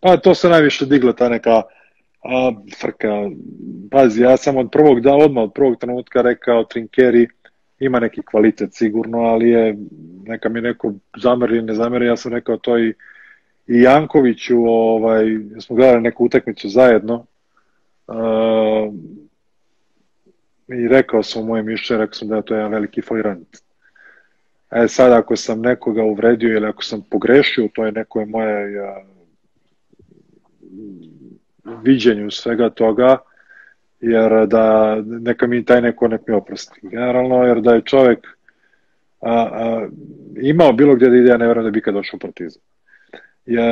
Pa to se najviše digla ta neka a, frka. Pazi, ja sam od prvog da odmah od prvog trenutka rekao Trinkeri ima neki kvalitet sigurno, ali je neka mi neko zameri ne zameri, ja sam rekao to i, i Jankoviću, ovaj, smo gledali neku utakmicu zajedno, uh, i rekao sam u moje mišljenje, rekao sam da je to jedan veliki folirant. E sad, ako sam nekoga uvredio ili ako sam pogrešio, to je neko moje ja, viđenju svega toga, jer da neka mi taj neko nek mi oprosti. Generalno, jer da je čovek a, a, imao bilo gdje da ide, ja ne verujem da bi kad došao u Partizan. Je,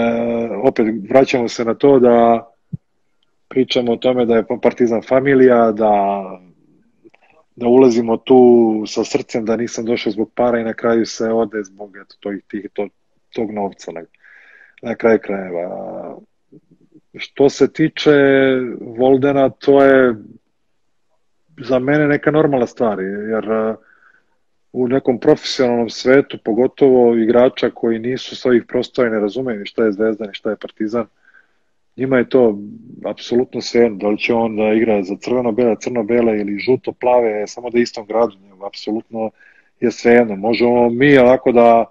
opet, vraćamo se na to da pričamo o tome da je Partizan familija, da da ulazimo tu sa srcem da nisam došao zbog para i na kraju se ode zbog eto, tog, tih, to, tog novca na, na kraju krajeva. Što se tiče Voldena, to je za mene neka normalna stvar, jer uh, u nekom profesionalnom svetu, pogotovo igrača koji nisu svojih prostora i ne razumeju ni šta je Zvezda, ni šta je Partizan, njima je to apsolutno sve, da li će on da igra za crveno-bele, crno-bele ili žuto-plave, samo da istom gradu, apsolutno je sve jedno. Možemo mi ovako da,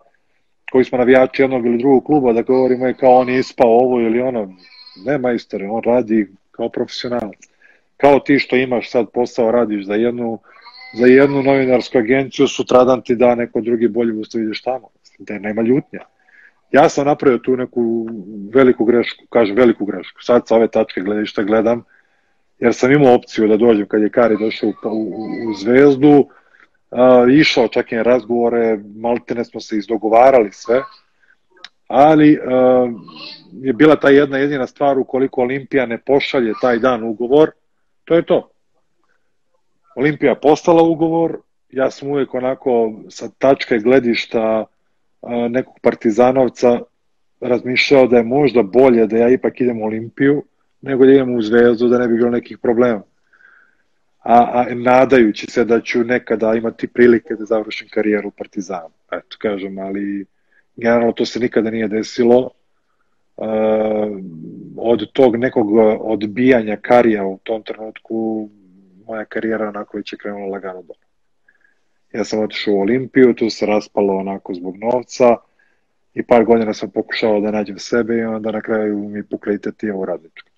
koji smo navijači jednog ili drugog kluba, da govorimo je kao on je ispao ovo ili ono, ne majstore, on radi kao profesionalac. Kao ti što imaš sad posao, radiš za jednu, za jednu novinarsku agenciju, sutradan ti da neko drugi bolji usto ideš tamo. Da nema ljutnja. Ja sam napravio tu neku veliku grešku, kažem veliku grešku. Sad sa ove tačke gledišta gledam, jer sam imao opciju da dođem kad je Kari došao u, u, u Zvezdu, uh, išao čak i razgovore, maltene smo se izdogovarali sve, ali uh, je bila ta jedna jedina stvar ukoliko Olimpija ne pošalje taj dan ugovor, to je to. Olimpija postala ugovor, ja sam uvek onako sa tačke gledišta nekog partizanovca razmišljao da je možda bolje da ja ipak idem u Olimpiju nego da idem u Zvezdu da ne bi bilo nekih problema. A, a nadajući se da ću nekada imati prilike da završim karijeru u Partizanu. Eto, kažem, ali generalno to se nikada nije desilo. Uh, od tog nekog odbijanja karija u tom trenutku moja karijera onako već je krenula lagano dole. Ja sam otišao u Olimpiju, tu se raspalo onako zbog novca i par godina sam pokušao da nađem sebe i onda na kraju mi pukla i u radničku.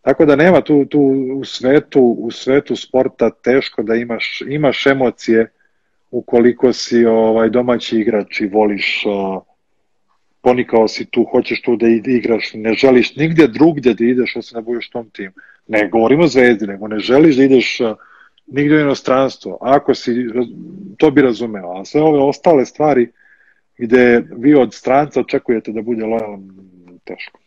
Tako da nema tu, tu u svetu, u svetu sporta teško da imaš, imaš emocije ukoliko si ovaj domaći igrač i voliš uh, ponikao si tu, hoćeš tu da igraš, ne želiš nigde drugdje da ideš osim da budeš tom tim. Ne govorimo zvezdi, nego ne želiš da ideš nigde u inostranstvo. Ako si, to bi razumeo. A sve ove ostale stvari gde vi od stranca očekujete da bude lojalan, teško.